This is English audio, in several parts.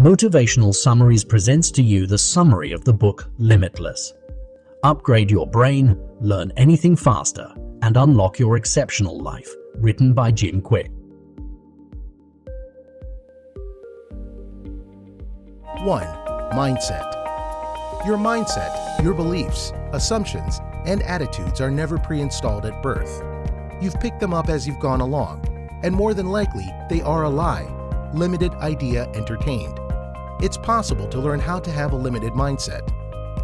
Motivational Summaries presents to you the summary of the book Limitless. Upgrade your brain, learn anything faster, and unlock your exceptional life. Written by Jim Kwik. 1. Mindset. Your mindset, your beliefs, assumptions, and attitudes are never pre installed at birth. You've picked them up as you've gone along, and more than likely, they are a lie, limited idea entertained. It's possible to learn how to have a limited mindset.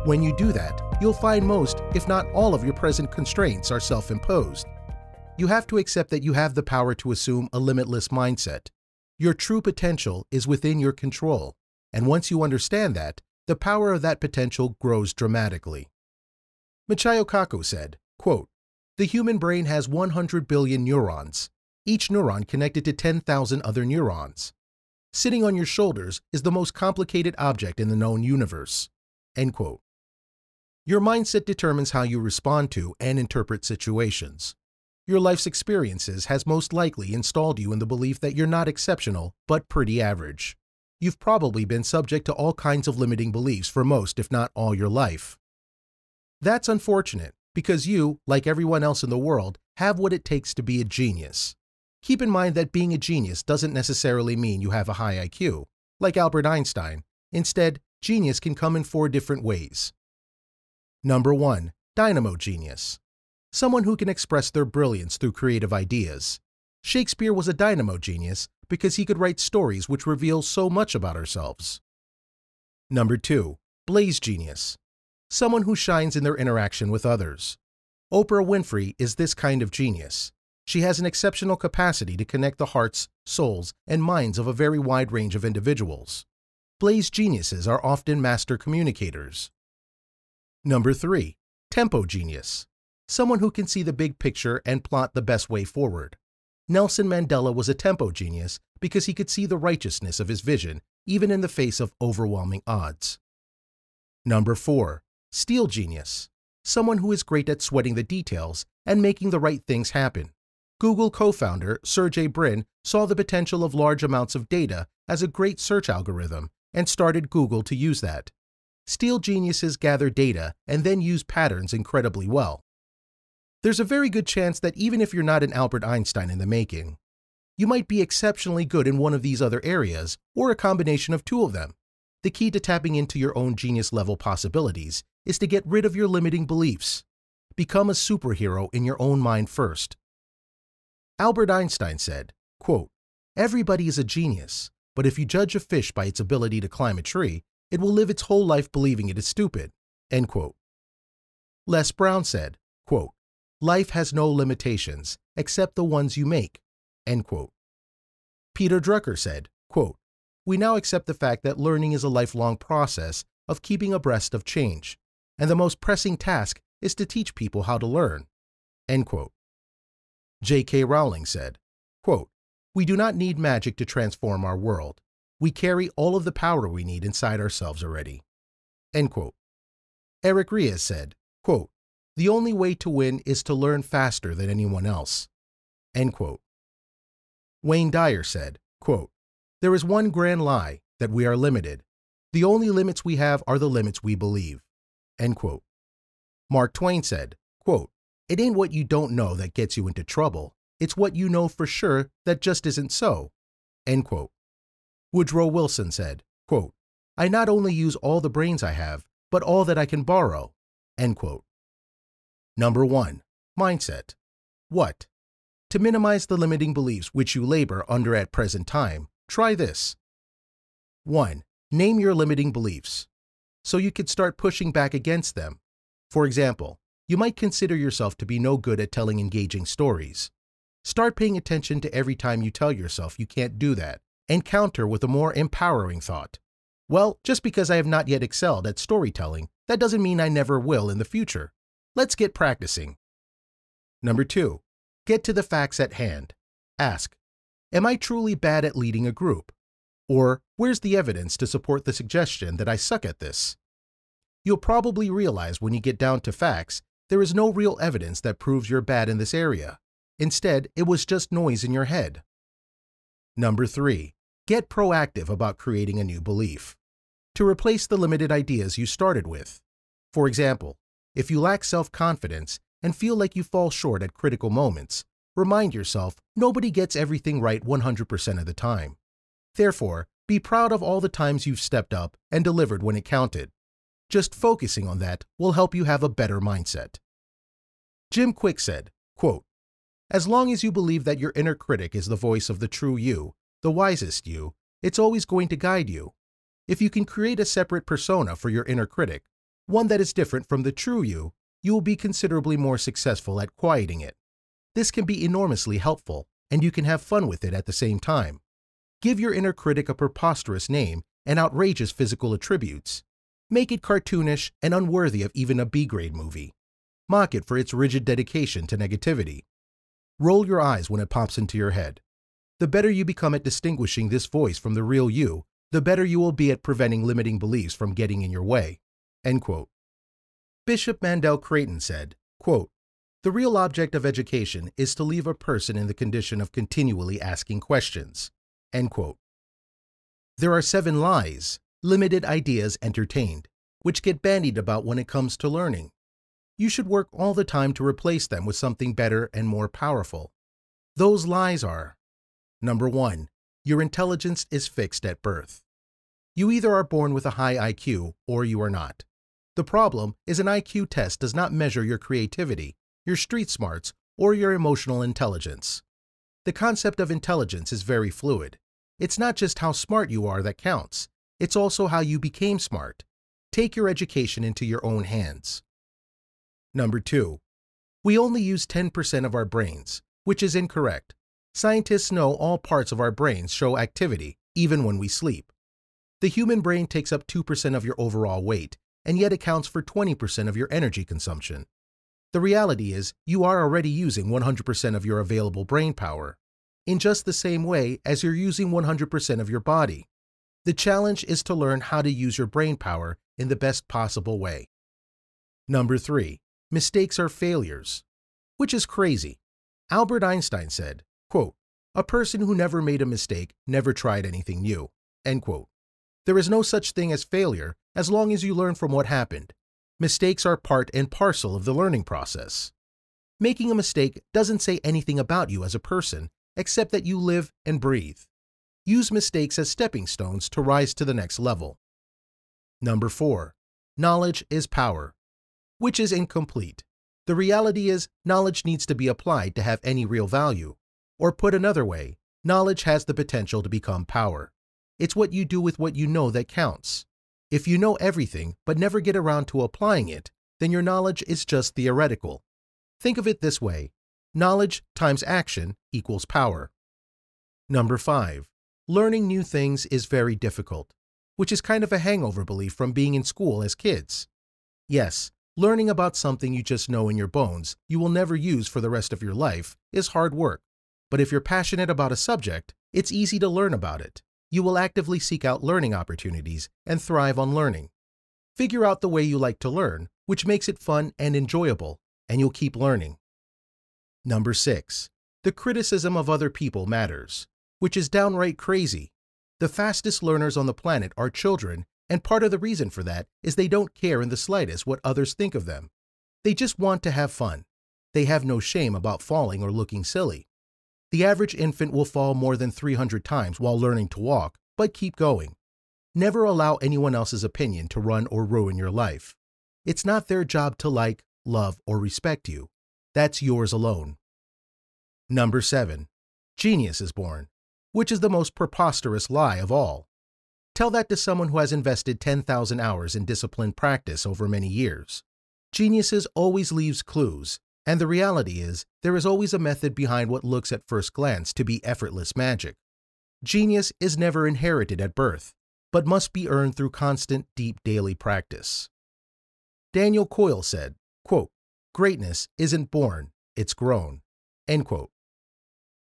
When you do that, you'll find most, if not all, of your present constraints are self imposed. You have to accept that you have the power to assume a limitless mindset. Your true potential is within your control, and once you understand that, the power of that potential grows dramatically. Michio Kaku said, quote, The human brain has 100 billion neurons, each neuron connected to 10,000 other neurons. Sitting on your shoulders is the most complicated object in the known universe. End quote. Your mindset determines how you respond to and interpret situations. Your life's experiences has most likely installed you in the belief that you're not exceptional, but pretty average. You've probably been subject to all kinds of limiting beliefs for most, if not all, your life. That's unfortunate, because you, like everyone else in the world, have what it takes to be a genius. Keep in mind that being a genius doesn't necessarily mean you have a high IQ. Like Albert Einstein, instead, genius can come in four different ways. Number 1. Dynamo Genius. Someone who can express their brilliance through creative ideas. Shakespeare was a dynamo genius because he could write stories which reveal so much about ourselves. Number 2. Blaze Genius. Someone who shines in their interaction with others. Oprah Winfrey is this kind of genius. She has an exceptional capacity to connect the hearts, souls, and minds of a very wide range of individuals. Blaze geniuses are often master communicators. Number 3. Tempo Genius. Someone who can see the big picture and plot the best way forward. Nelson Mandela was a tempo genius because he could see the righteousness of his vision even in the face of overwhelming odds. Number 4. Steel Genius. Someone who is great at sweating the details and making the right things happen. Google co-founder Sergey Brin saw the potential of large amounts of data as a great search algorithm and started Google to use that. Steel geniuses gather data and then use patterns incredibly well. There's a very good chance that even if you're not an Albert Einstein in the making, you might be exceptionally good in one of these other areas or a combination of two of them. The key to tapping into your own genius level possibilities is to get rid of your limiting beliefs. Become a superhero in your own mind first. Albert Einstein said, quote, Everybody is a genius, but if you judge a fish by its ability to climb a tree, it will live its whole life believing it is stupid. End quote. Les Brown said, quote, Life has no limitations except the ones you make. End quote. Peter Drucker said, quote, We now accept the fact that learning is a lifelong process of keeping abreast of change, and the most pressing task is to teach people how to learn. End quote. J.K. Rowling said, quote, We do not need magic to transform our world. We carry all of the power we need inside ourselves already. End quote. Eric Ries said, quote, The only way to win is to learn faster than anyone else. End quote. Wayne Dyer said, quote, There is one grand lie, that we are limited. The only limits we have are the limits we believe. End quote. Mark Twain said, quote, it ain't what you don't know that gets you into trouble. It's what you know for sure that just isn't so. Woodrow Wilson said, quote, I not only use all the brains I have, but all that I can borrow. Number 1. Mindset. What? To minimize the limiting beliefs which you labor under at present time, try this. 1. Name your limiting beliefs. So you could start pushing back against them. For example, you might consider yourself to be no good at telling engaging stories. Start paying attention to every time you tell yourself you can't do that, and counter with a more empowering thought. Well, just because I have not yet excelled at storytelling, that doesn't mean I never will in the future. Let's get practicing. Number 2. Get to the facts at hand. Ask, Am I truly bad at leading a group? Or, where's the evidence to support the suggestion that I suck at this? You'll probably realize when you get down to facts there is no real evidence that proves you're bad in this area. Instead, it was just noise in your head. Number 3. Get proactive about creating a new belief. To replace the limited ideas you started with. For example, if you lack self confidence and feel like you fall short at critical moments, remind yourself nobody gets everything right 100% of the time. Therefore, be proud of all the times you've stepped up and delivered when it counted. Just focusing on that will help you have a better mindset. Jim Kwik said, quote, As long as you believe that your inner critic is the voice of the true you, the wisest you, it's always going to guide you. If you can create a separate persona for your inner critic, one that is different from the true you, you will be considerably more successful at quieting it. This can be enormously helpful, and you can have fun with it at the same time. Give your inner critic a preposterous name and outrageous physical attributes. Make it cartoonish and unworthy of even a B grade movie. Mock it for its rigid dedication to negativity. Roll your eyes when it pops into your head. The better you become at distinguishing this voice from the real you, the better you will be at preventing limiting beliefs from getting in your way. Bishop Mandell Creighton said, quote, The real object of education is to leave a person in the condition of continually asking questions. There are seven lies, limited ideas entertained, which get bandied about when it comes to learning. You should work all the time to replace them with something better and more powerful. Those lies are Number one, your intelligence is fixed at birth. You either are born with a high IQ or you are not. The problem is an IQ test does not measure your creativity, your street smarts, or your emotional intelligence. The concept of intelligence is very fluid. It's not just how smart you are that counts, it's also how you became smart. Take your education into your own hands. Number two, we only use 10% of our brains, which is incorrect. Scientists know all parts of our brains show activity, even when we sleep. The human brain takes up 2% of your overall weight, and yet accounts for 20% of your energy consumption. The reality is, you are already using 100% of your available brain power, in just the same way as you're using 100% of your body. The challenge is to learn how to use your brain power in the best possible way. Number 3. Mistakes are failures. Which is crazy. Albert Einstein said, quote, A person who never made a mistake never tried anything new. End quote. There is no such thing as failure as long as you learn from what happened. Mistakes are part and parcel of the learning process. Making a mistake doesn't say anything about you as a person, except that you live and breathe. Use mistakes as stepping stones to rise to the next level. Number 4. Knowledge is power, which is incomplete. The reality is, knowledge needs to be applied to have any real value. Or put another way, knowledge has the potential to become power. It's what you do with what you know that counts. If you know everything but never get around to applying it, then your knowledge is just theoretical. Think of it this way knowledge times action equals power. Number 5. Learning new things is very difficult, which is kind of a hangover belief from being in school as kids. Yes, learning about something you just know in your bones you will never use for the rest of your life is hard work. But if you're passionate about a subject, it's easy to learn about it you will actively seek out learning opportunities and thrive on learning. Figure out the way you like to learn, which makes it fun and enjoyable, and you'll keep learning. Number 6. The criticism of other people matters, which is downright crazy. The fastest learners on the planet are children, and part of the reason for that is they don't care in the slightest what others think of them. They just want to have fun. They have no shame about falling or looking silly. The average infant will fall more than 300 times while learning to walk, but keep going. Never allow anyone else's opinion to run or ruin your life. It's not their job to like, love, or respect you. That's yours alone. Number 7. Genius is born, which is the most preposterous lie of all. Tell that to someone who has invested 10,000 hours in disciplined practice over many years. Geniuses always leaves clues, and the reality is, there is always a method behind what looks at first glance to be effortless magic. Genius is never inherited at birth, but must be earned through constant, deep daily practice. Daniel Coyle said, quote, Greatness isn't born, it's grown.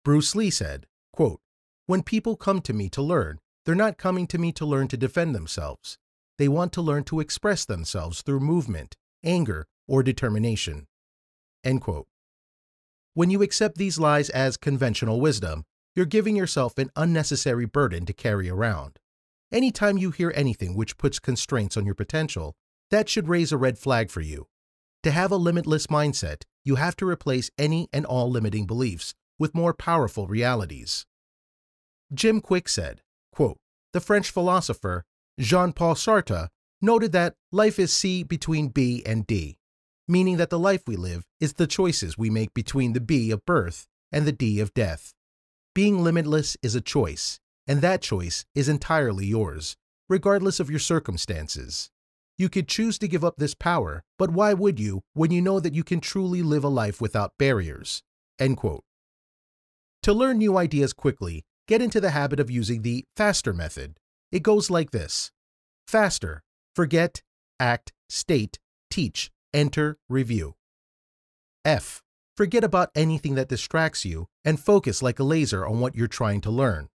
Bruce Lee said, quote, When people come to me to learn, they're not coming to me to learn to defend themselves. They want to learn to express themselves through movement, anger, or determination. When you accept these lies as conventional wisdom, you're giving yourself an unnecessary burden to carry around. Anytime you hear anything which puts constraints on your potential, that should raise a red flag for you. To have a limitless mindset, you have to replace any and all limiting beliefs with more powerful realities. Jim Kwik said, quote, The French philosopher Jean Paul Sartre noted that life is C between B and D, meaning that the life we live is the choices we make between the B of birth and the D of death. Being limitless is a choice, and that choice is entirely yours, regardless of your circumstances. You could choose to give up this power, but why would you when you know that you can truly live a life without barriers? To learn new ideas quickly, get into the habit of using the FASTER method. It goes like this FASTER forget, act, state, teach, enter, review. F. Forget about anything that distracts you and focus like a laser on what you're trying to learn.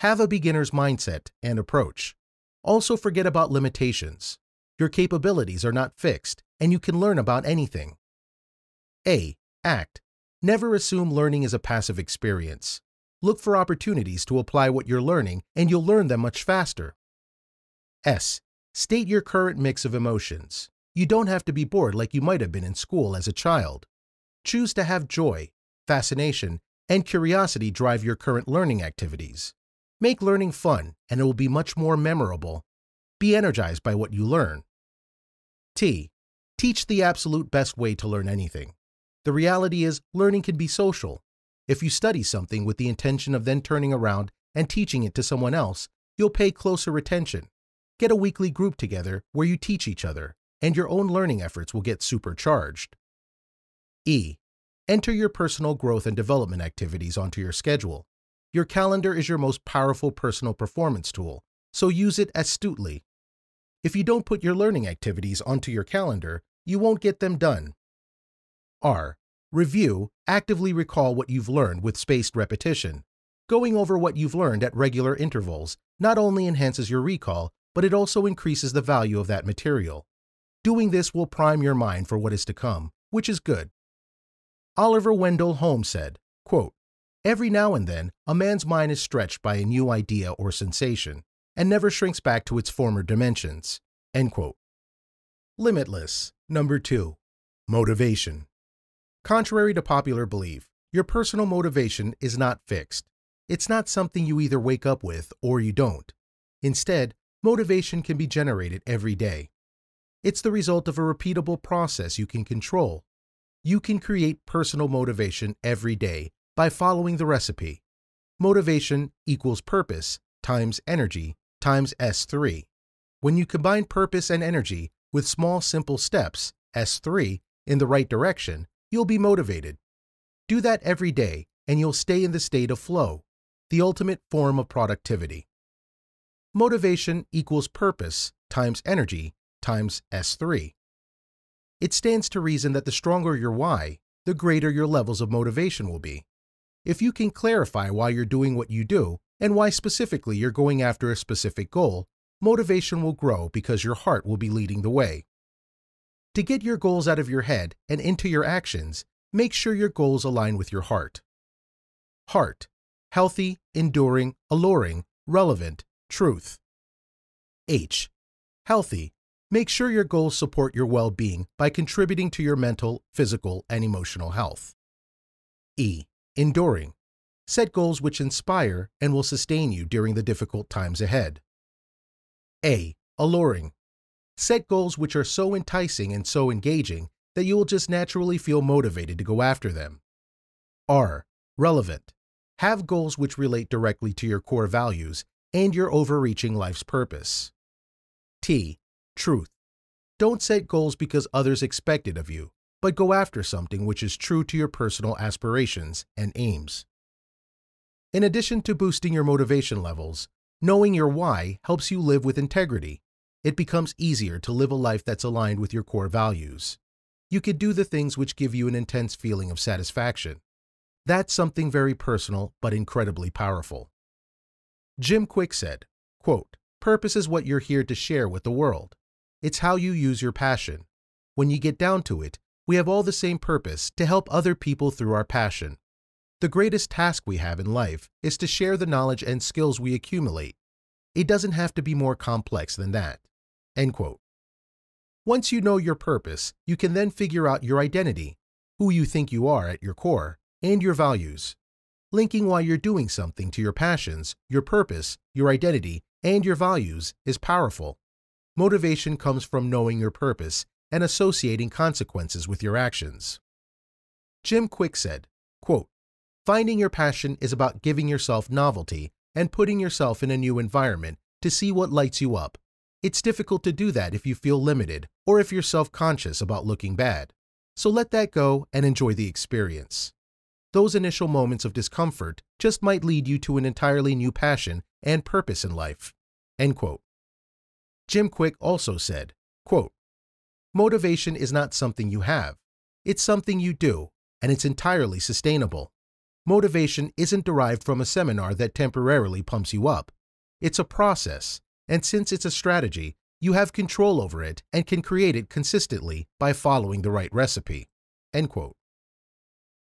Have a beginner's mindset and approach. Also forget about limitations. Your capabilities are not fixed, and you can learn about anything. A. Act. Never assume learning is a passive experience. Look for opportunities to apply what you're learning, and you'll learn them much faster. S. State your current mix of emotions. You don't have to be bored like you might have been in school as a child. Choose to have joy, fascination, and curiosity drive your current learning activities. Make learning fun, and it will be much more memorable. Be energized by what you learn. T. Teach the absolute best way to learn anything. The reality is, learning can be social. If you study something with the intention of then turning around and teaching it to someone else, you'll pay closer attention. Get a weekly group together where you teach each other, and your own learning efforts will get supercharged. E. Enter your personal growth and development activities onto your schedule. Your calendar is your most powerful personal performance tool, so use it astutely. If you don't put your learning activities onto your calendar, you won't get them done. R. Review, actively recall what you've learned with spaced repetition. Going over what you've learned at regular intervals not only enhances your recall, but it also increases the value of that material. Doing this will prime your mind for what is to come, which is good. Oliver Wendell Holmes said, quote, Every now and then, a man's mind is stretched by a new idea or sensation, and never shrinks back to its former dimensions. End quote. Limitless. Number 2. Motivation. Contrary to popular belief, your personal motivation is not fixed. It's not something you either wake up with or you don't. Instead, motivation can be generated every day. It's the result of a repeatable process you can control you can create personal motivation every day by following the recipe. Motivation equals purpose times energy times S3. When you combine purpose and energy with small simple steps, S3, in the right direction, you'll be motivated. Do that every day and you'll stay in the state of flow, the ultimate form of productivity. Motivation equals purpose times energy times S3. It stands to reason that the stronger your why, the greater your levels of motivation will be. If you can clarify why you're doing what you do and why specifically you're going after a specific goal, motivation will grow because your heart will be leading the way. To get your goals out of your head and into your actions, make sure your goals align with your heart. Heart healthy, enduring, alluring, relevant, truth. H. Healthy, Make sure your goals support your well being by contributing to your mental, physical, and emotional health. E. Enduring. Set goals which inspire and will sustain you during the difficult times ahead. A. Alluring. Set goals which are so enticing and so engaging that you will just naturally feel motivated to go after them. R. Relevant. Have goals which relate directly to your core values and your overreaching life's purpose. T. Truth. Don't set goals because others expect it of you, but go after something which is true to your personal aspirations and aims. In addition to boosting your motivation levels, knowing your why helps you live with integrity. It becomes easier to live a life that's aligned with your core values. You could do the things which give you an intense feeling of satisfaction. That's something very personal but incredibly powerful. Jim Kwik said, quote, Purpose is what you're here to share with the world. It's how you use your passion. When you get down to it, we have all the same purpose to help other people through our passion. The greatest task we have in life is to share the knowledge and skills we accumulate. It doesn't have to be more complex than that. End quote. Once you know your purpose, you can then figure out your identity, who you think you are at your core, and your values. Linking why you're doing something to your passions, your purpose, your identity, and your values is powerful. Motivation comes from knowing your purpose and associating consequences with your actions. Jim Kwik said, quote, Finding your passion is about giving yourself novelty and putting yourself in a new environment to see what lights you up. It's difficult to do that if you feel limited or if you're self-conscious about looking bad. So let that go and enjoy the experience. Those initial moments of discomfort just might lead you to an entirely new passion and purpose in life. End quote. Jim Kwik also said, quote, Motivation is not something you have. It's something you do, and it's entirely sustainable. Motivation isn't derived from a seminar that temporarily pumps you up. It's a process, and since it's a strategy, you have control over it and can create it consistently by following the right recipe.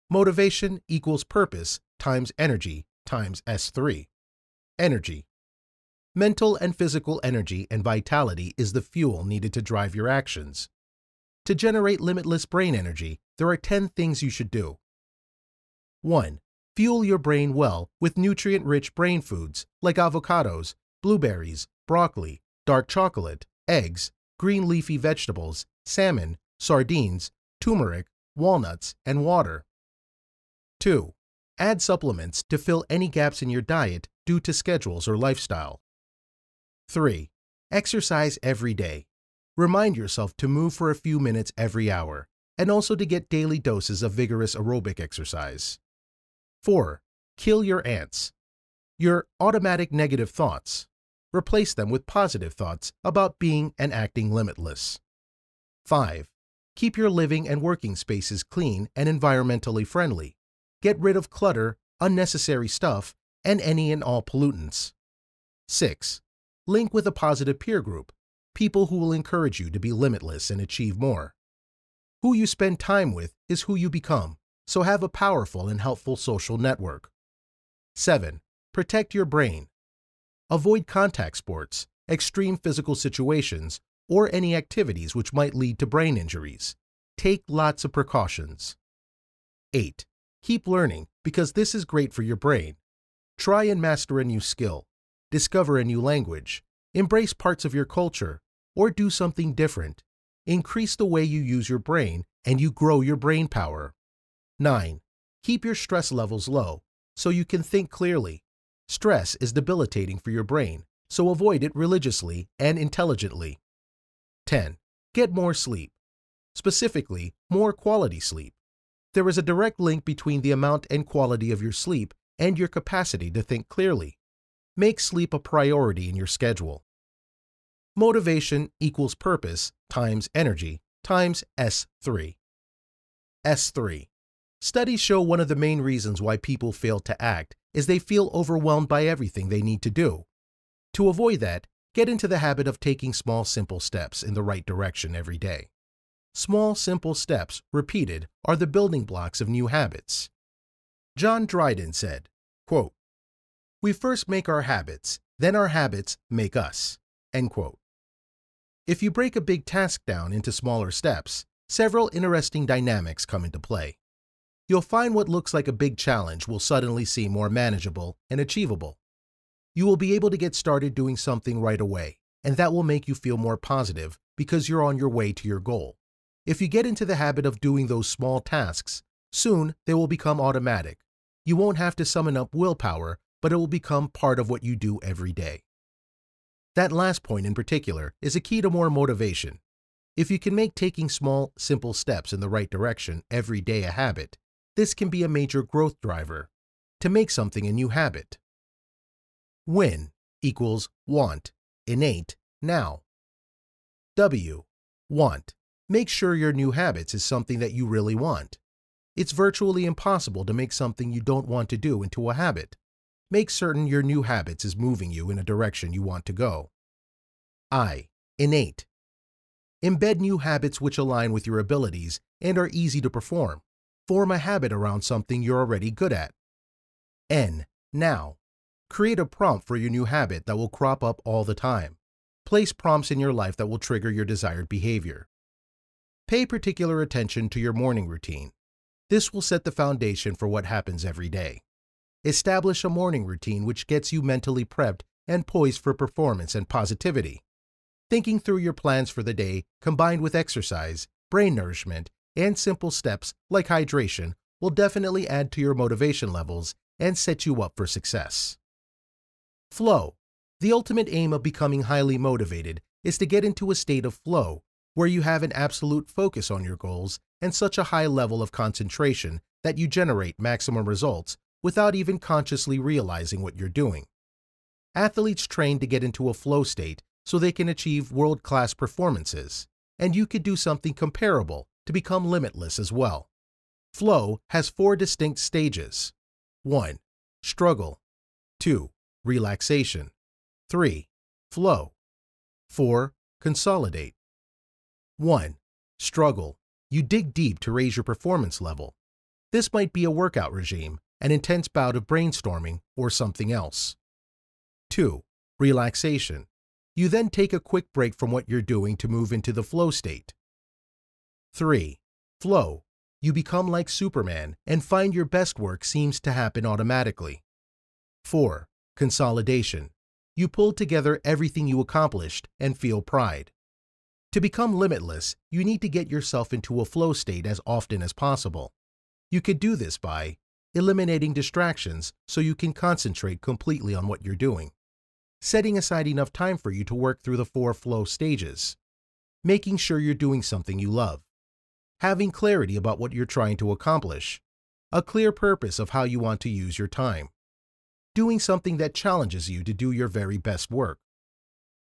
Motivation equals purpose times energy times S3. Energy. Mental and physical energy and vitality is the fuel needed to drive your actions. To generate limitless brain energy, there are 10 things you should do. 1. Fuel your brain well with nutrient-rich brain foods like avocados, blueberries, broccoli, dark chocolate, eggs, green leafy vegetables, salmon, sardines, turmeric, walnuts, and water. 2. Add supplements to fill any gaps in your diet due to schedules or lifestyle. 3. Exercise every day. Remind yourself to move for a few minutes every hour and also to get daily doses of vigorous aerobic exercise. 4. Kill your ants. Your automatic negative thoughts. Replace them with positive thoughts about being and acting limitless. 5. Keep your living and working spaces clean and environmentally friendly. Get rid of clutter, unnecessary stuff, and any and all pollutants. 6. Link with a positive peer group, people who will encourage you to be limitless and achieve more. Who you spend time with is who you become, so have a powerful and helpful social network. 7. Protect your brain. Avoid contact sports, extreme physical situations, or any activities which might lead to brain injuries. Take lots of precautions. 8. Keep learning because this is great for your brain. Try and master a new skill, discover a new language, embrace parts of your culture, or do something different increase the way you use your brain, and you grow your brain power. 9. Keep your stress levels low so you can think clearly. Stress is debilitating for your brain, so avoid it religiously and intelligently. 10. Get more sleep. Specifically, more quality sleep. There is a direct link between the amount and quality of your sleep and your capacity to think clearly. Make sleep a priority in your schedule. Motivation equals purpose times energy times S3. S3. Studies show one of the main reasons why people fail to act is they feel overwhelmed by everything they need to do. To avoid that, get into the habit of taking small, simple steps in the right direction every day. Small, simple steps, repeated, are the building blocks of new habits. John Dryden said, quote, We first make our habits, then our habits make us. End quote. If you break a big task down into smaller steps, several interesting dynamics come into play. You'll find what looks like a big challenge will suddenly seem more manageable and achievable. You will be able to get started doing something right away, and that will make you feel more positive because you're on your way to your goal. If you get into the habit of doing those small tasks, soon they will become automatic. You won't have to summon up willpower, but it will become part of what you do every day. That last point in particular is a key to more motivation. If you can make taking small, simple steps in the right direction every day a habit, this can be a major growth driver to make something a new habit. Win equals want, innate, now. W. Want. Make sure your new habits is something that you really want. It's virtually impossible to make something you don't want to do into a habit. Make certain your new habits is moving you in a direction you want to go. I. Innate. Embed new habits which align with your abilities and are easy to perform. Form a habit around something you're already good at, N. Now. Create a prompt for your new habit that will crop up all the time. Place prompts in your life that will trigger your desired behavior. Pay particular attention to your morning routine. This will set the foundation for what happens every day. Establish a morning routine which gets you mentally prepped and poised for performance and positivity. Thinking through your plans for the day, combined with exercise, brain nourishment, and simple steps like hydration, will definitely add to your motivation levels and set you up for success. Flow. The ultimate aim of becoming highly motivated is to get into a state of flow where you have an absolute focus on your goals and such a high level of concentration that you generate maximum results without even consciously realizing what you're doing. Athletes train to get into a flow state so they can achieve world-class performances, and you could do something comparable to become limitless as well. Flow has four distinct stages. 1. Struggle 2. Relaxation 3. Flow 4. Consolidate 1. Struggle. You dig deep to raise your performance level. This might be a workout regime, an intense bout of brainstorming, or something else. 2. Relaxation. You then take a quick break from what you're doing to move into the flow state. 3. Flow. You become like Superman and find your best work seems to happen automatically. 4. Consolidation. You pull together everything you accomplished and feel pride. To become limitless, you need to get yourself into a flow state as often as possible. You could do this by eliminating distractions so you can concentrate completely on what you're doing, setting aside enough time for you to work through the four flow stages, making sure you're doing something you love, having clarity about what you're trying to accomplish, a clear purpose of how you want to use your time, doing something that challenges you to do your very best work,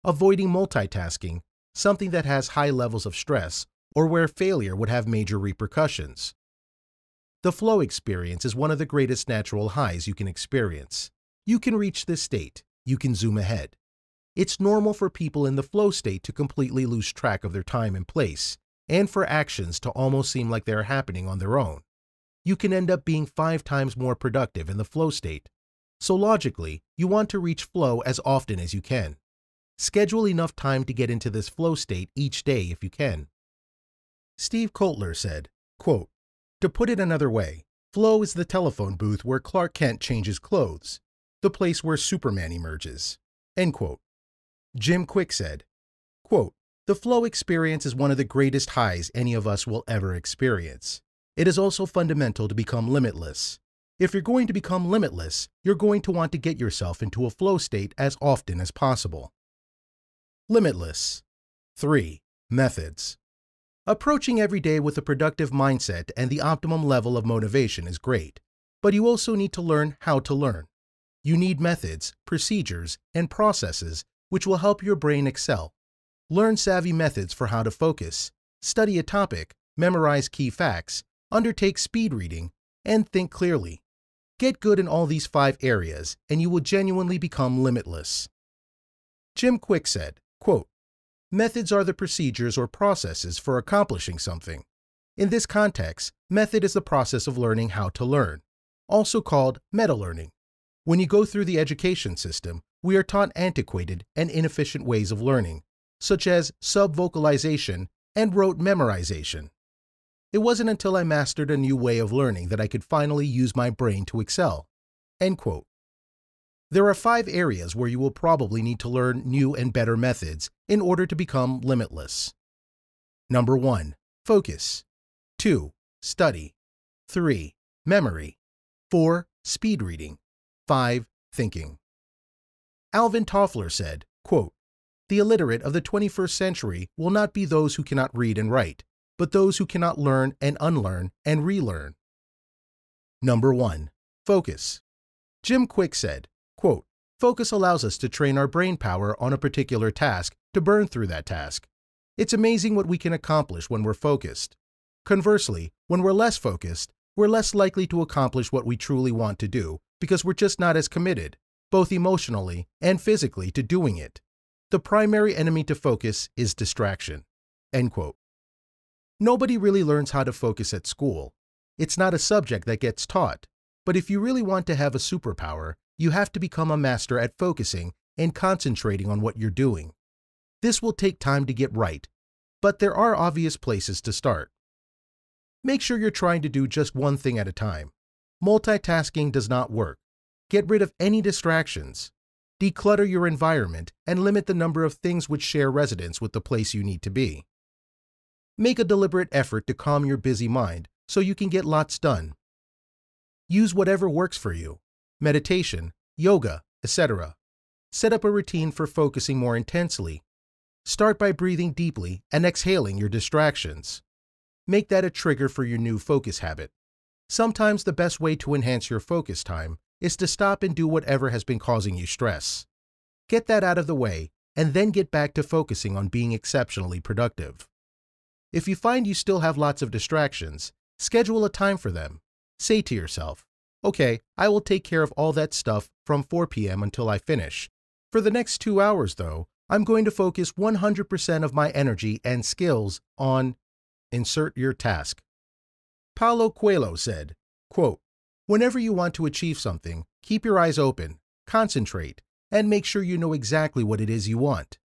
avoiding multitasking something that has high levels of stress, or where failure would have major repercussions. The flow experience is one of the greatest natural highs you can experience. You can reach this state, you can zoom ahead. It's normal for people in the flow state to completely lose track of their time and place, and for actions to almost seem like they are happening on their own. You can end up being five times more productive in the flow state. So logically, you want to reach flow as often as you can. Schedule enough time to get into this flow state each day if you can. Steve Kotler said, quote, To put it another way, flow is the telephone booth where Clark Kent changes clothes, the place where Superman emerges. End quote. Jim Kwik said, quote, The flow experience is one of the greatest highs any of us will ever experience. It is also fundamental to become limitless. If you're going to become limitless, you're going to want to get yourself into a flow state as often as possible. Limitless. 3. Methods. Approaching every day with a productive mindset and the optimum level of motivation is great, but you also need to learn how to learn. You need methods, procedures, and processes which will help your brain excel. Learn savvy methods for how to focus, study a topic, memorize key facts, undertake speed reading, and think clearly. Get good in all these five areas, and you will genuinely become limitless. Jim Kwik said, Quote, Methods are the procedures or processes for accomplishing something. In this context, method is the process of learning how to learn, also called meta-learning. When you go through the education system, we are taught antiquated and inefficient ways of learning, such as sub-vocalization and rote memorization. It wasn't until I mastered a new way of learning that I could finally use my brain to excel. There are five areas where you will probably need to learn new and better methods in order to become limitless. Number 1. Focus. 2. Study. 3. Memory. 4. Speed reading. 5. Thinking. Alvin Toffler said, quote, The illiterate of the 21st century will not be those who cannot read and write, but those who cannot learn and unlearn and relearn. Number 1. Focus. Jim Kwik said, Quote, Focus allows us to train our brain power on a particular task to burn through that task. It's amazing what we can accomplish when we're focused. Conversely, when we're less focused, we're less likely to accomplish what we truly want to do because we're just not as committed, both emotionally and physically, to doing it. The primary enemy to focus is distraction. End quote. Nobody really learns how to focus at school. It's not a subject that gets taught. But if you really want to have a superpower, you have to become a master at focusing and concentrating on what you're doing. This will take time to get right, but there are obvious places to start. Make sure you're trying to do just one thing at a time. Multitasking does not work. Get rid of any distractions. Declutter your environment and limit the number of things which share residence with the place you need to be. Make a deliberate effort to calm your busy mind so you can get lots done. Use whatever works for you meditation, yoga, etc. Set up a routine for focusing more intensely. Start by breathing deeply and exhaling your distractions. Make that a trigger for your new focus habit. Sometimes the best way to enhance your focus time is to stop and do whatever has been causing you stress. Get that out of the way and then get back to focusing on being exceptionally productive. If you find you still have lots of distractions, schedule a time for them. Say to yourself, okay, I will take care of all that stuff from 4 p.m. until I finish. For the next two hours, though, I'm going to focus 100% of my energy and skills on insert your task. Paulo Coelho said, quote, Whenever you want to achieve something, keep your eyes open, concentrate, and make sure you know exactly what it is you want.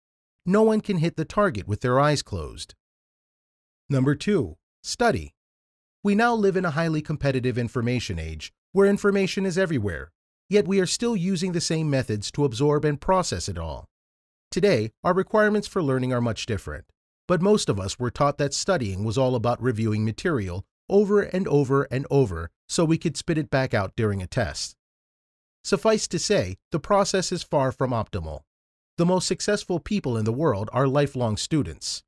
No one can hit the target with their eyes closed. Number 2. Study. We now live in a highly competitive information age where information is everywhere, yet we are still using the same methods to absorb and process it all. Today, our requirements for learning are much different, but most of us were taught that studying was all about reviewing material over and over and over so we could spit it back out during a test. Suffice to say, the process is far from optimal. The most successful people in the world are lifelong students.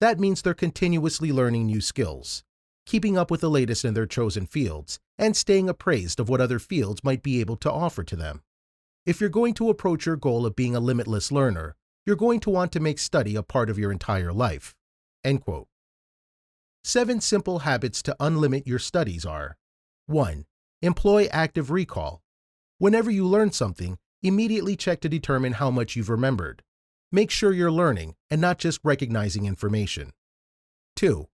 That means they're continuously learning new skills, keeping up with the latest in their chosen fields, and staying appraised of what other fields might be able to offer to them. If you're going to approach your goal of being a limitless learner, you're going to want to make study a part of your entire life. End quote. Seven simple habits to unlimit your studies are 1. Employ active recall. Whenever you learn something, immediately check to determine how much you've remembered. Make sure you're learning and not just recognizing information. 2.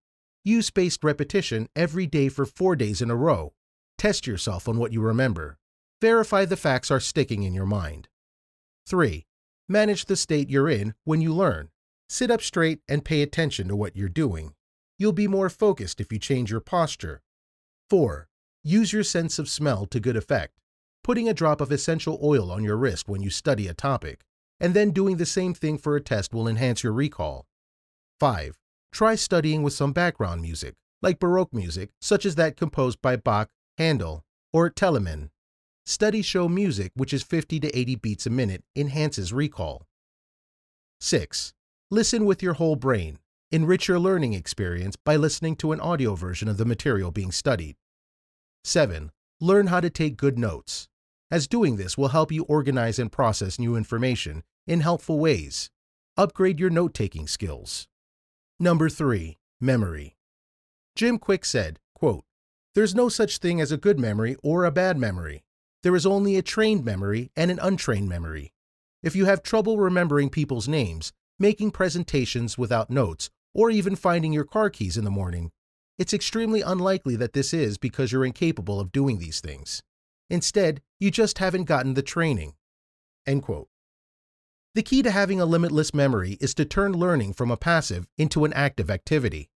Use spaced repetition every day for four days in a row. Test yourself on what you remember. Verify the facts are sticking in your mind. 3. Manage the state you're in when you learn. Sit up straight and pay attention to what you're doing. You'll be more focused if you change your posture. 4. Use your sense of smell to good effect, putting a drop of essential oil on your wrist when you study a topic, and then doing the same thing for a test will enhance your recall. 5. Try studying with some background music, like Baroque music, such as that composed by Bach, Handel, or Telemann. Studies show music, which is 50 to 80 beats a minute, enhances recall. 6. Listen with your whole brain. Enrich your learning experience by listening to an audio version of the material being studied. 7. Learn how to take good notes, as doing this will help you organize and process new information in helpful ways. Upgrade your note taking skills. Number 3. Memory. Jim Kwik said, quote, There's no such thing as a good memory or a bad memory. There is only a trained memory and an untrained memory. If you have trouble remembering people's names, making presentations without notes, or even finding your car keys in the morning, it's extremely unlikely that this is because you're incapable of doing these things. Instead, you just haven't gotten the training. End quote. The key to having a limitless memory is to turn learning from a passive into an active activity.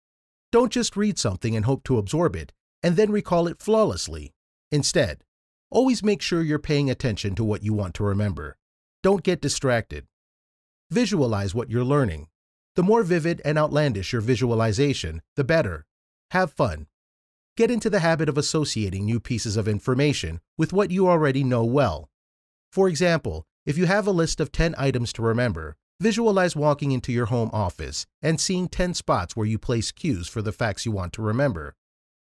Don't just read something and hope to absorb it, and then recall it flawlessly. Instead, always make sure you're paying attention to what you want to remember. Don't get distracted. Visualize what you're learning the more vivid and outlandish your visualization, the better. Have fun. Get into the habit of associating new pieces of information with what you already know well. For example, if you have a list of 10 items to remember, visualize walking into your home office and seeing 10 spots where you place cues for the facts you want to remember.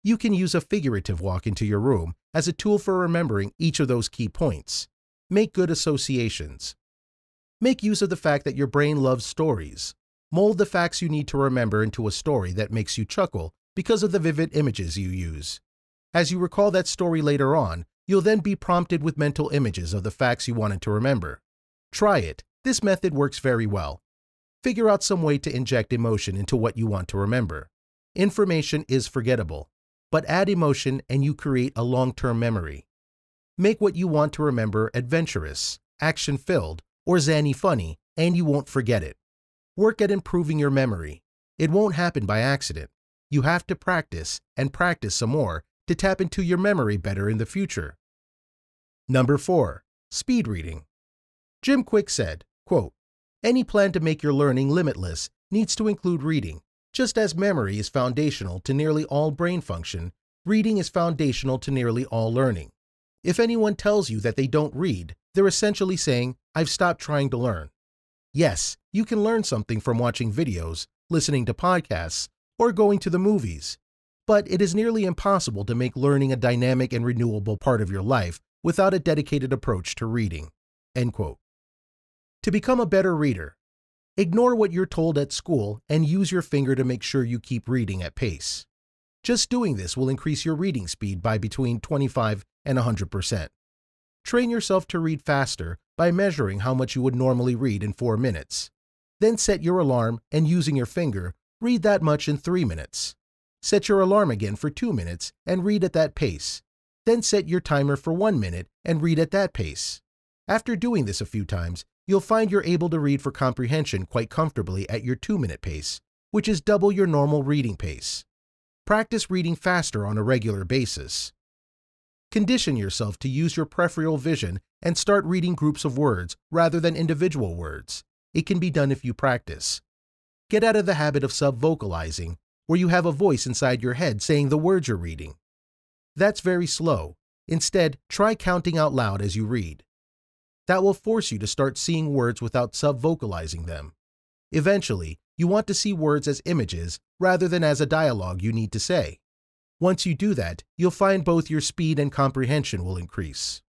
You can use a figurative walk into your room as a tool for remembering each of those key points. Make good associations. Make use of the fact that your brain loves stories. Mold the facts you need to remember into a story that makes you chuckle because of the vivid images you use. As you recall that story later on, you'll then be prompted with mental images of the facts you wanted to remember. Try it. This method works very well. Figure out some way to inject emotion into what you want to remember. Information is forgettable, but add emotion and you create a long-term memory. Make what you want to remember adventurous, action filled, or zany funny, and you won't forget it. Work at improving your memory. It won't happen by accident. You have to practice and practice some more to tap into your memory better in the future. Number 4. Speed reading. Jim Kwik said, quote, Any plan to make your learning limitless needs to include reading. Just as memory is foundational to nearly all brain function, reading is foundational to nearly all learning. If anyone tells you that they don't read, they're essentially saying, I've stopped trying to learn. Yes, you can learn something from watching videos, listening to podcasts, or going to the movies. But it is nearly impossible to make learning a dynamic and renewable part of your life without a dedicated approach to reading. To become a better reader, ignore what you're told at school and use your finger to make sure you keep reading at pace. Just doing this will increase your reading speed by between 25 and 100%. Train yourself to read faster by measuring how much you would normally read in 4 minutes. Then set your alarm and using your finger, read that much in 3 minutes. Set your alarm again for 2 minutes and read at that pace. Then set your timer for 1 minute and read at that pace. After doing this a few times, you'll find you're able to read for comprehension quite comfortably at your 2 minute pace, which is double your normal reading pace. Practice reading faster on a regular basis. Condition yourself to use your peripheral vision and start reading groups of words rather than individual words. It can be done if you practice. Get out of the habit of sub-vocalizing, where you have a voice inside your head saying the words you're reading. That's very slow. Instead, try counting out loud as you read. That will force you to start seeing words without sub-vocalizing them. Eventually, you want to see words as images rather than as a dialogue you need to say. Once you do that, you'll find both your speed and comprehension will increase.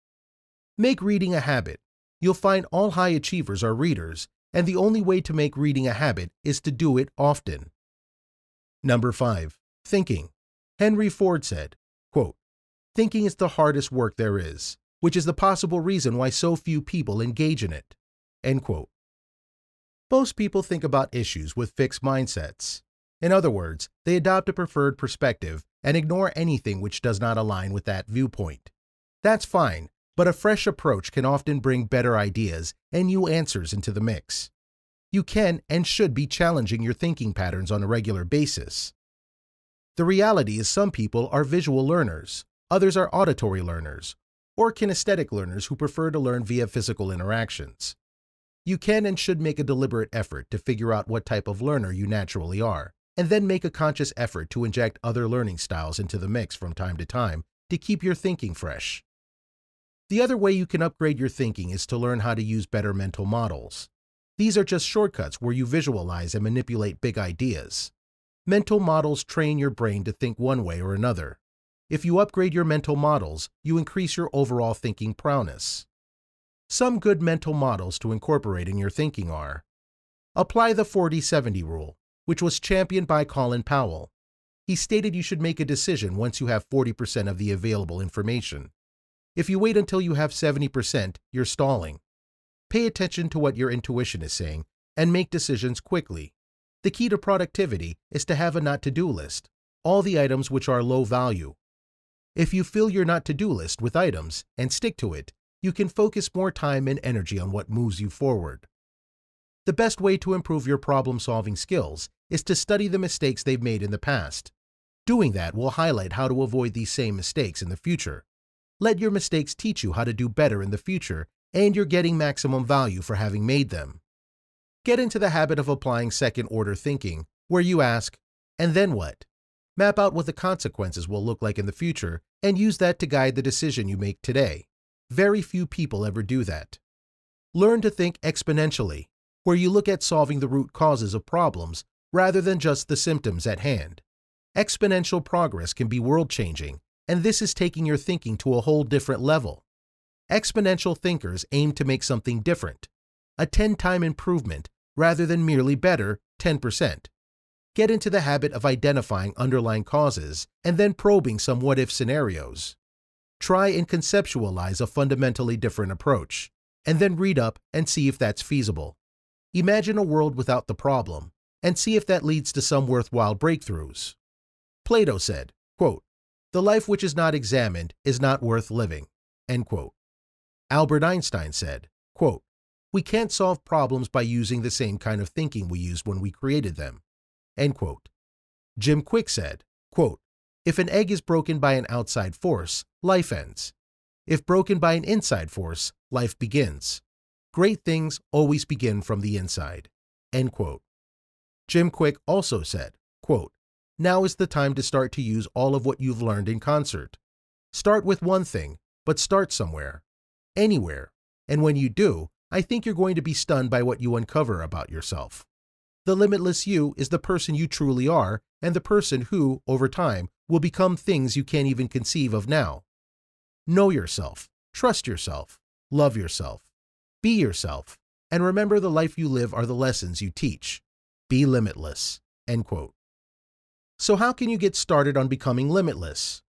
Make reading a habit. You'll find all high achievers are readers, and the only way to make reading a habit is to do it often. Number 5. Thinking. Henry Ford said, quote, Thinking is the hardest work there is, which is the possible reason why so few people engage in it. End quote. Most people think about issues with fixed mindsets. In other words, they adopt a preferred perspective and ignore anything which does not align with that viewpoint. That's fine, but a fresh approach can often bring better ideas and new answers into the mix. You can and should be challenging your thinking patterns on a regular basis. The reality is some people are visual learners, others are auditory learners, or kinesthetic learners who prefer to learn via physical interactions. You can and should make a deliberate effort to figure out what type of learner you naturally are and then make a conscious effort to inject other learning styles into the mix from time to time to keep your thinking fresh. The other way you can upgrade your thinking is to learn how to use better mental models. These are just shortcuts where you visualize and manipulate big ideas. Mental models train your brain to think one way or another. If you upgrade your mental models, you increase your overall thinking prowess. Some good mental models to incorporate in your thinking are Apply the 40 70 rule which was championed by Colin Powell. He stated you should make a decision once you have 40% of the available information. If you wait until you have 70%, you're stalling. Pay attention to what your intuition is saying and make decisions quickly. The key to productivity is to have a not to do list, all the items which are low value. If you fill your not to do list with items and stick to it, you can focus more time and energy on what moves you forward. The best way to improve your problem solving skills is to study the mistakes they've made in the past. Doing that will highlight how to avoid these same mistakes in the future. Let your mistakes teach you how to do better in the future, and you're getting maximum value for having made them. Get into the habit of applying second order thinking, where you ask, and then what? Map out what the consequences will look like in the future and use that to guide the decision you make today. Very few people ever do that. Learn to think exponentially, where you look at solving the root causes of problems rather than just the symptoms at hand. Exponential progress can be world changing, and this is taking your thinking to a whole different level. Exponential thinkers aim to make something different, a 10 time improvement rather than merely better 10%. Get into the habit of identifying underlying causes and then probing some what if scenarios. Try and conceptualize a fundamentally different approach, and then read up and see if that's feasible. Imagine a world without the problem, and see if that leads to some worthwhile breakthroughs. Plato said, quote, The life which is not examined is not worth living. Albert Einstein said, quote, We can't solve problems by using the same kind of thinking we used when we created them. Jim Kwik said, quote, If an egg is broken by an outside force, life ends. If broken by an inside force, life begins. Great things always begin from the inside. End quote. Jim Kwik also said, quote, Now is the time to start to use all of what you've learned in concert. Start with one thing, but start somewhere, anywhere, and when you do, I think you're going to be stunned by what you uncover about yourself. The limitless you is the person you truly are and the person who, over time, will become things you can't even conceive of now. Know yourself, trust yourself, love yourself, be yourself, and remember the life you live are the lessons you teach. Be limitless. End quote. So, how can you get started on becoming limitless?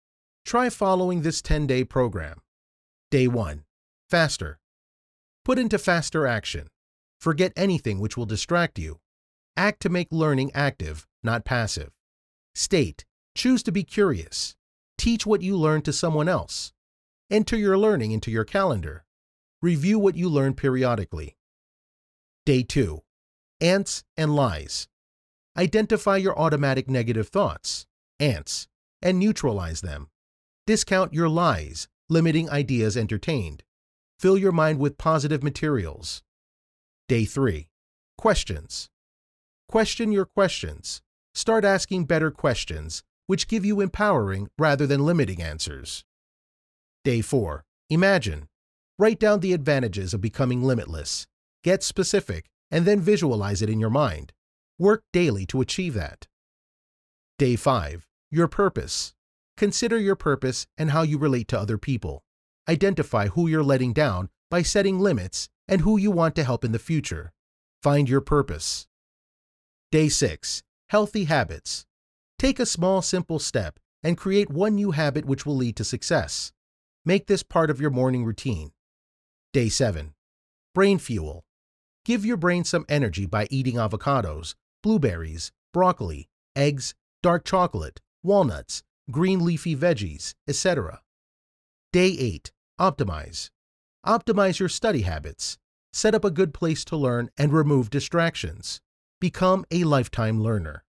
Try following this 10 day program. Day 1 Faster. Put into faster action. Forget anything which will distract you. Act to make learning active, not passive. State. Choose to be curious. Teach what you learn to someone else. Enter your learning into your calendar. Review what you learn periodically. Day 2 Ants and Lies. Identify your automatic negative thoughts, ants, and neutralize them. Discount your lies, limiting ideas entertained. Fill your mind with positive materials. Day 3 Questions. Question your questions. Start asking better questions, which give you empowering rather than limiting answers. Day 4 Imagine. Write down the advantages of becoming limitless. Get specific and then visualize it in your mind. Work daily to achieve that. Day 5 Your purpose. Consider your purpose and how you relate to other people. Identify who you're letting down by setting limits and who you want to help in the future. Find your purpose. Day 6 Healthy Habits. Take a small, simple step and create one new habit which will lead to success. Make this part of your morning routine. Day 7 Brain Fuel. Give your brain some energy by eating avocados, blueberries, broccoli, eggs, dark chocolate, walnuts, green leafy veggies, etc. Day 8 Optimize. Optimize your study habits. Set up a good place to learn and remove distractions. Become a lifetime learner.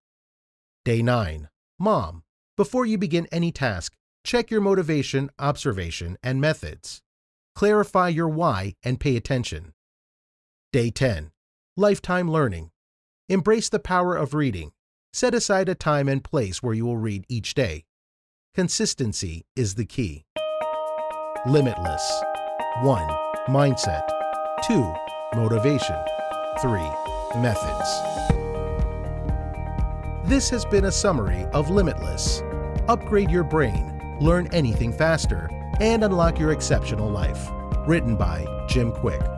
Day 9 Mom. Before you begin any task, check your motivation, observation, and methods. Clarify your why and pay attention. Day 10 Lifetime Learning. Embrace the power of reading. Set aside a time and place where you will read each day. Consistency is the key. Limitless. 1. Mindset. 2. Motivation. 3. Methods. This has been a summary of Limitless. Upgrade your brain, learn anything faster, and unlock your exceptional life. Written by Jim Kwik.